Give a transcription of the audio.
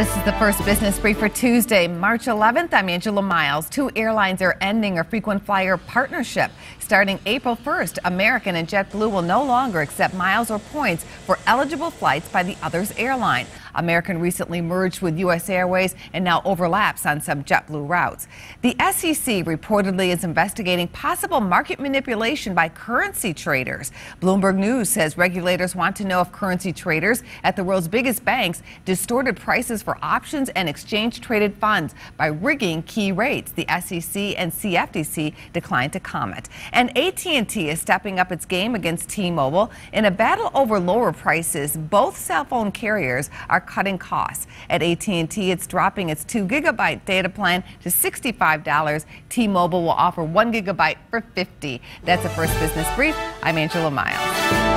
This is the first business brief for Tuesday, March 11th. I'm Angela Miles. Two airlines are ending a frequent flyer partnership. Starting April 1st, American and JetBlue will no longer accept miles or points for eligible flights by the other's airline. American recently merged with U.S. Airways and now overlaps on some JetBlue routes. The SEC reportedly is investigating possible market manipulation by currency traders. Bloomberg News says regulators want to know if currency traders at the world's biggest banks distorted prices for options and exchange traded funds by rigging key rates. The SEC and CFTC declined to comment. And AT&T is stepping up its game against T-Mobile in a battle over lower prices. Both cell phone carriers are are cutting costs. At AT&T, it's dropping its 2 gigabyte data plan to $65. T-Mobile will offer 1 gigabyte for 50. That's a first business brief. I'm Angela Miles.